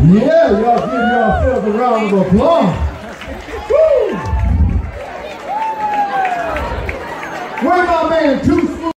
Yeah, y'all give yourself a round of applause. Woo! Where my man, two